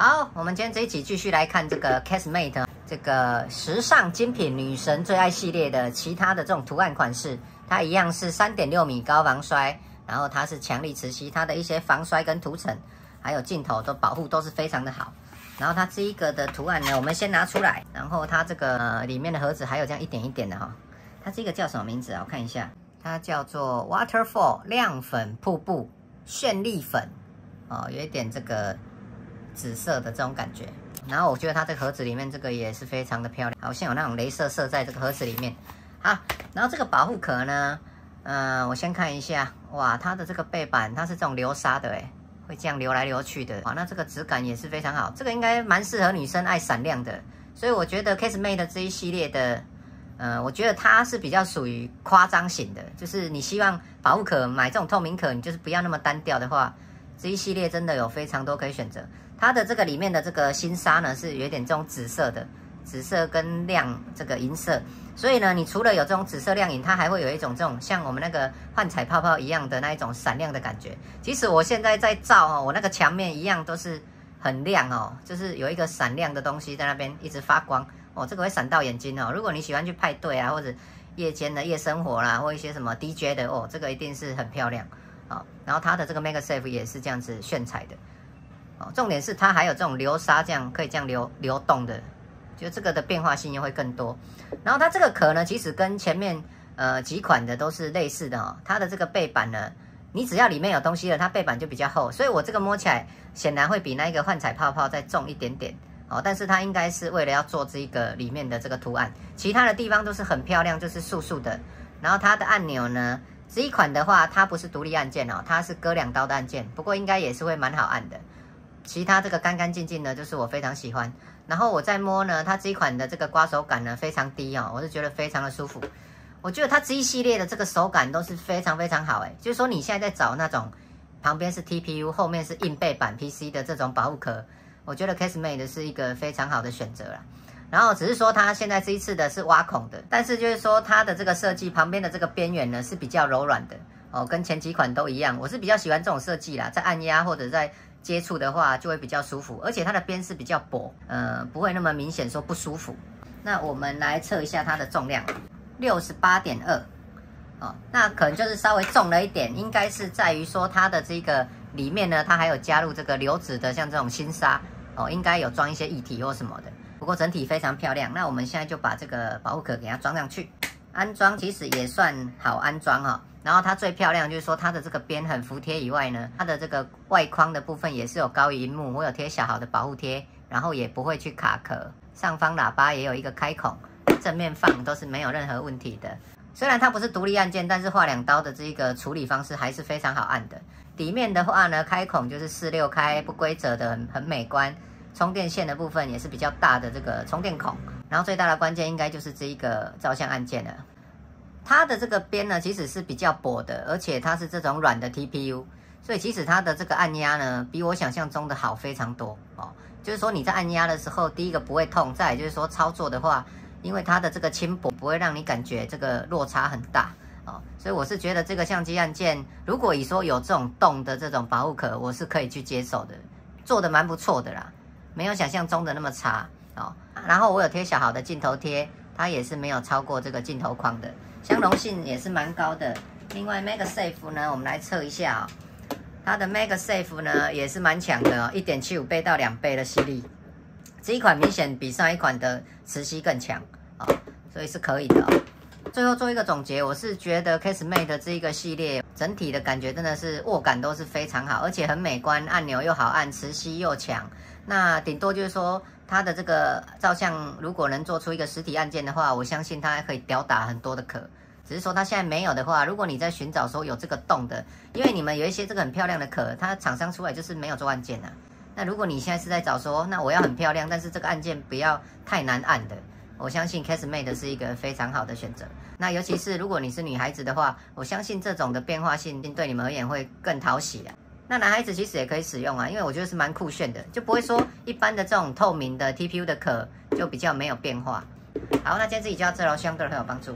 好，我们今天这一集继续来看这个 Casemate 这个时尚精品女神最爱系列的其他的这种图案款式，它一样是三点六米高防摔，然后它是强力磁吸，它的一些防摔跟涂层还有镜头的保护都是非常的好。然后它这一个的图案呢，我们先拿出来，然后它这个、呃、里面的盒子还有这样一点一点的哈、它这个叫什么名字啊？我看一下，它叫做 Waterfall 亮粉瀑布绚丽粉哦，有一点这个紫色的这种感觉。然后我觉得它这个盒子里面这个也是非常的漂亮，好像有那种镭射射在这个盒子里面。好，然后这个保护壳呢，嗯、我先看一下，哇，它的这个背板它是这种流沙的诶，会这样流来流去的，哇，那这个质感也是非常好，这个应该蛮适合女生爱闪亮的，所以我觉得 Casemate 这一系列的，呃，我觉得它是比较属于夸张型的，就是你希望保护壳买这种透明壳，你就是不要那么单调的话，这一系列真的有非常多可以选择。它的这个里面的这个新纱呢，是有点这种紫色的，紫色跟亮这个银色，所以呢，你除了有这种紫色亮银，它还会有一种这种像我们那个幻彩泡泡一样的那一种闪亮的感觉。即使我现在在照哦，我那个墙面一样都是很亮哦，就是有一个闪亮的东西在那边一直发光哦，这个会闪到眼睛哦。如果你喜欢去派对啊，或者夜间的夜生活啦，或一些什么 DJ 的哦，这个一定是很漂亮哦。然后它的这个 Mega Safe 也是这样子炫彩的。哦，重点是它还有这种流沙，这样可以这样流流动的，就这个的变化性又会更多。然后它这个壳呢，其实跟前面呃几款的都是类似的哦。它的这个背板呢，你只要里面有东西了，它背板就比较厚，所以我这个摸起来显然会比那一个幻彩泡泡再重一点点哦。但是它应该是为了要做这个里面的这个图案，其他的地方都是很漂亮，就是素素的。然后它的按钮呢，这一款的话，它不是独立按键哦，它是割两刀的按键，不过应该也是会蛮好按的。其他这个干干净净的，就是我非常喜欢。然后我在摸呢，它这一款的这个刮手感呢非常低哦，我是觉得非常的舒服。我觉得它这一系列的这个手感都是非常非常好诶，就是说你现在在找那种旁边是 TPU，后面是硬背板 PC 的这种保护壳，我觉得 Casemate 是一个非常好的选择啦。然后只是说它现在这一次的是挖孔的，但是就是说它的这个设计旁边的这个边缘呢是比较柔软的哦，跟前几款都一样。我是比较喜欢这种设计啦，在按压或者在接触的话就会比较舒服，而且它的边是比较薄，呃，不会那么明显说不舒服。那我们来测一下它的重量，六十八点二，哦，那可能就是稍微重了一点，应该是在于说它的这个里面呢，它还有加入这个流质的，像这种新纱，哦，应该有装一些液体或什么的。不过整体非常漂亮。那我们现在就把这个保护壳给它装上去，安装其实也算好安装哈、哦。然后它最漂亮就是说它的这个边很服帖以外呢，它的这个外框的部分也是有高银幕，我有贴小好的保护贴，然后也不会去卡壳。上方喇叭也有一个开孔，正面放都是没有任何问题的。虽然它不是独立按键，但是画两刀的这一个处理方式还是非常好按的。底面的话呢，开孔就是四六开，不规则的，很很美观。充电线的部分也是比较大的这个充电孔，然后最大的关键应该就是这一个照相按键了。它的这个边呢，其实是比较薄的，而且它是这种软的 TPU，所以其实它的这个按压呢，比我想象中的好非常多哦。就是说你在按压的时候，第一个不会痛，再就是说操作的话，因为它的这个轻薄，不会让你感觉这个落差很大哦。所以我是觉得这个相机按键，如果以说有这种洞的这种保护壳，我是可以去接受的，做的蛮不错的啦。没有想象中的那么差哦，然后我有贴小好的镜头贴，它也是没有超过这个镜头框的，相容性也是蛮高的。另外 MagSafe 呢，我们来测一下哦，它的 MagSafe 呢也是蛮强的哦，一点七五倍到两倍的吸力，这一款明显比上一款的磁吸更强哦，所以是可以的哦。最后做一个总结，我是觉得 Casemate 这一个系列整体的感觉真的是握感都是非常好，而且很美观，按钮又好按，磁吸又强。那顶多就是说，它的这个照相如果能做出一个实体按键的话，我相信它还可以吊打很多的壳。只是说它现在没有的话，如果你在寻找说有这个洞的，因为你们有一些这个很漂亮的壳，它厂商出来就是没有做按键啊。那如果你现在是在找说，那我要很漂亮，但是这个按键不要太难按的，我相信 Casmate 是一个非常好的选择。那尤其是如果你是女孩子的话，我相信这种的变化性对你们而言会更讨喜啊。那男孩子其实也可以使用啊，因为我觉得是蛮酷炫的，就不会说一般的这种透明的 TPU 的壳就比较没有变化。好，那今天自己就到这喽，希望对你很有帮助。